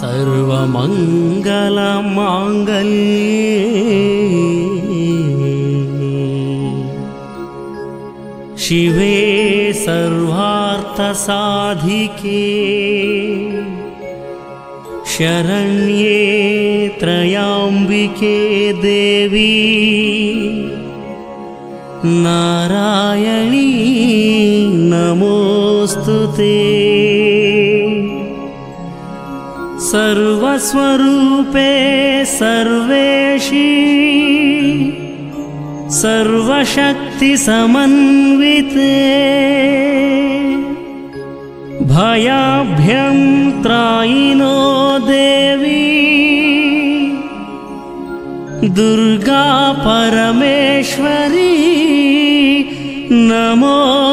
सर्वमङ्गलमाङ्गल्ये। शिवे सर्वार्थसाधिके। शरण्ये त्रयाम्बिके देवी। नारायणी नमोऽस्तु ते सर्वस्वरूपे सर्वेशी सर्वशक्तिसमन्विते भयाभ्यं त्रायिनो देवी दुर्गा परमेश्वरी नमो